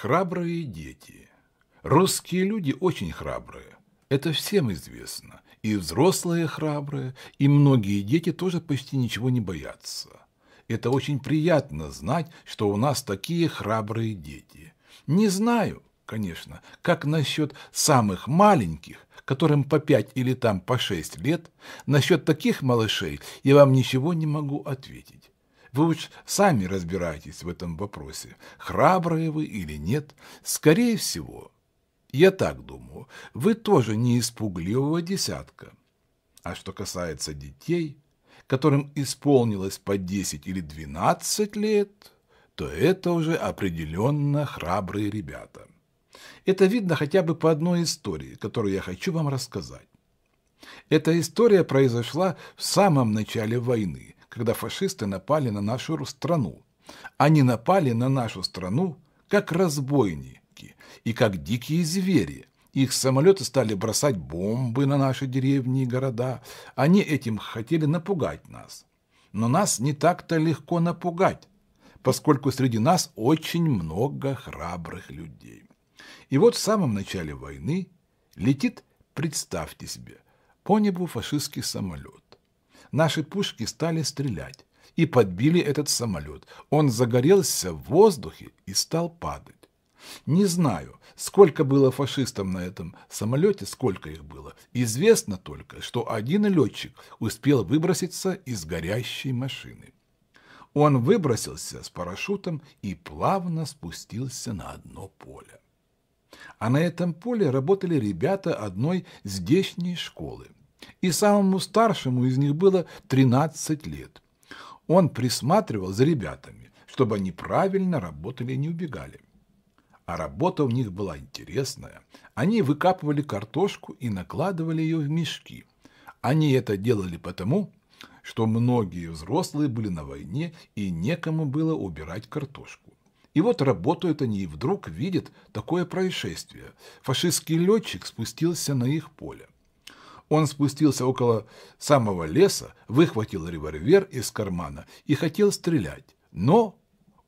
Храбрые дети. Русские люди очень храбрые. Это всем известно. И взрослые храбрые, и многие дети тоже почти ничего не боятся. Это очень приятно знать, что у нас такие храбрые дети. Не знаю, конечно, как насчет самых маленьких, которым по пять или там по шесть лет, насчет таких малышей я вам ничего не могу ответить. Вы уж сами разбираетесь в этом вопросе, храбрые вы или нет. Скорее всего, я так думаю, вы тоже не испугливого десятка. А что касается детей, которым исполнилось по 10 или 12 лет, то это уже определенно храбрые ребята. Это видно хотя бы по одной истории, которую я хочу вам рассказать. Эта история произошла в самом начале войны, когда фашисты напали на нашу страну. Они напали на нашу страну как разбойники и как дикие звери. Их самолеты стали бросать бомбы на наши деревни и города. Они этим хотели напугать нас. Но нас не так-то легко напугать, поскольку среди нас очень много храбрых людей. И вот в самом начале войны летит, представьте себе, по небу фашистский самолет. Наши пушки стали стрелять и подбили этот самолет. Он загорелся в воздухе и стал падать. Не знаю, сколько было фашистам на этом самолете, сколько их было. Известно только, что один летчик успел выброситься из горящей машины. Он выбросился с парашютом и плавно спустился на одно поле. А на этом поле работали ребята одной здешней школы. И самому старшему из них было 13 лет. Он присматривал за ребятами, чтобы они правильно работали и не убегали. А работа у них была интересная. Они выкапывали картошку и накладывали ее в мешки. Они это делали потому, что многие взрослые были на войне и некому было убирать картошку. И вот работают они и вдруг видят такое происшествие. Фашистский летчик спустился на их поле. Он спустился около самого леса, выхватил револьвер из кармана и хотел стрелять. Но,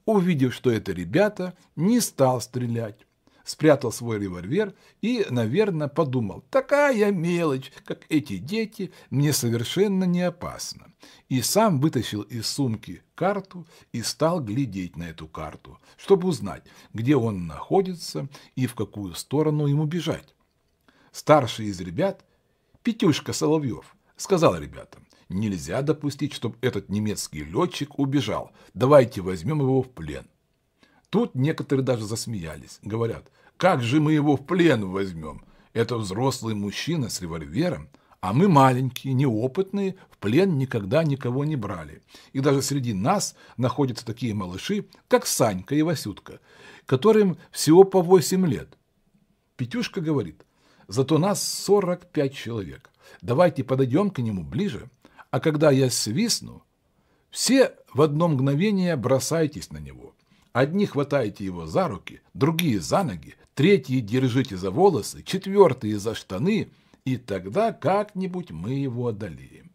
увидев, что это ребята, не стал стрелять спрятал свой револьвер и, наверное, подумал, такая мелочь, как эти дети, мне совершенно не опасна. И сам вытащил из сумки карту и стал глядеть на эту карту, чтобы узнать, где он находится и в какую сторону ему бежать. Старший из ребят, Петюшка Соловьев, сказал ребятам, нельзя допустить, чтобы этот немецкий летчик убежал, давайте возьмем его в плен. Тут некоторые даже засмеялись. Говорят, как же мы его в плен возьмем? Это взрослый мужчина с револьвером, а мы маленькие, неопытные, в плен никогда никого не брали. И даже среди нас находятся такие малыши, как Санька и Васютка, которым всего по 8 лет. Петюшка говорит, зато нас 45 человек. Давайте подойдем к нему ближе, а когда я свистну, все в одно мгновение бросайтесь на него. Одни хватаете его за руки, другие за ноги, третьи держите за волосы, четвертые за штаны, и тогда как-нибудь мы его одолеем.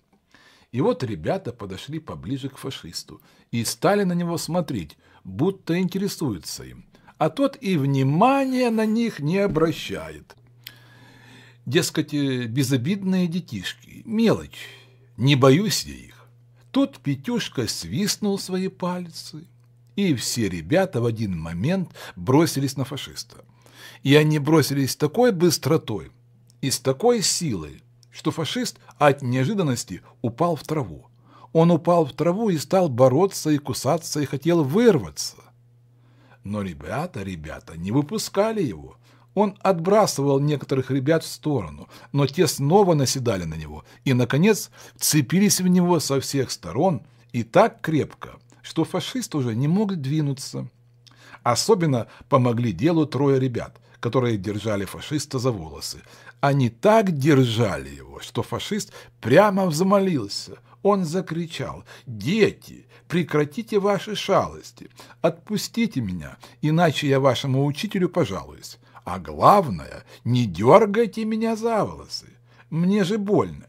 И вот ребята подошли поближе к фашисту и стали на него смотреть, будто интересуются им, а тот и внимания на них не обращает. Дескать, э, безобидные детишки, мелочь, не боюсь я их. Тут Петюшка свистнул свои пальцы, и все ребята в один момент бросились на фашиста. И они бросились с такой быстротой и с такой силой, что фашист от неожиданности упал в траву. Он упал в траву и стал бороться и кусаться, и хотел вырваться. Но ребята, ребята не выпускали его. Он отбрасывал некоторых ребят в сторону, но те снова наседали на него и, наконец, вцепились в него со всех сторон и так крепко, что фашист уже не мог двинуться. Особенно помогли делу трое ребят, которые держали фашиста за волосы. Они так держали его, что фашист прямо взмолился. Он закричал «Дети, прекратите ваши шалости, отпустите меня, иначе я вашему учителю пожалуюсь. А главное, не дергайте меня за волосы, мне же больно».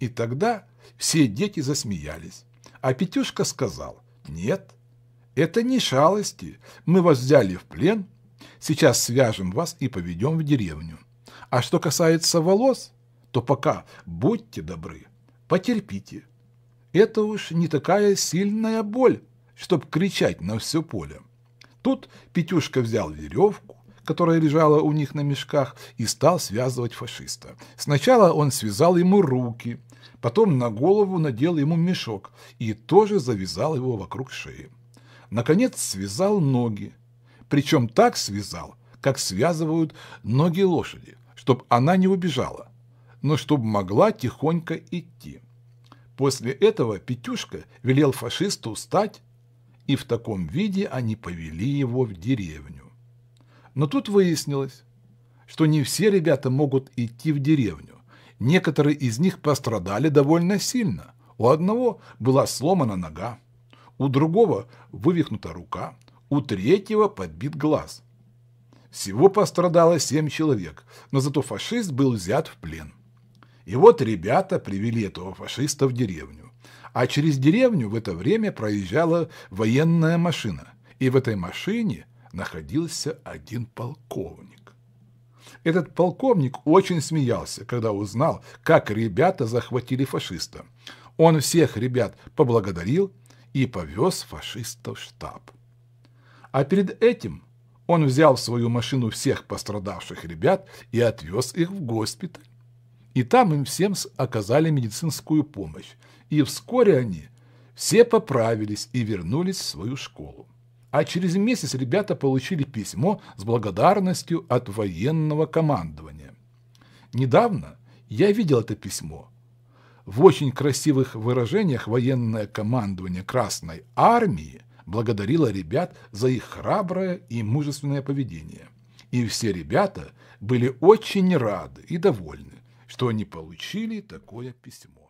И тогда все дети засмеялись. А Петюшка сказал – нет, это не шалости. Мы вас взяли в плен, Сейчас свяжем вас и поведем в деревню. А что касается волос, то пока будьте добры, потерпите. Это уж не такая сильная боль, чтоб кричать на все поле. Тут Петюшка взял веревку, которая лежала у них на мешках, и стал связывать фашиста. Сначала он связал ему руки, потом на голову надел ему мешок и тоже завязал его вокруг шеи. Наконец связал ноги, причем так связал, как связывают ноги лошади, чтобы она не убежала, но чтобы могла тихонько идти. После этого Петюшка велел фашисту встать, и в таком виде они повели его в деревню. Но тут выяснилось, что не все ребята могут идти в деревню. Некоторые из них пострадали довольно сильно. У одного была сломана нога, у другого вывихнута рука, у третьего подбит глаз. Всего пострадало семь человек, но зато фашист был взят в плен. И вот ребята привели этого фашиста в деревню. А через деревню в это время проезжала военная машина. И в этой машине находился один полковник. Этот полковник очень смеялся, когда узнал, как ребята захватили фашиста. Он всех ребят поблагодарил и повез фашиста в штаб. А перед этим он взял в свою машину всех пострадавших ребят и отвез их в госпиталь. И там им всем оказали медицинскую помощь. И вскоре они все поправились и вернулись в свою школу. А через месяц ребята получили письмо с благодарностью от военного командования. Недавно я видел это письмо. В очень красивых выражениях военное командование Красной Армии благодарила ребят за их храброе и мужественное поведение. И все ребята были очень рады и довольны, что они получили такое письмо.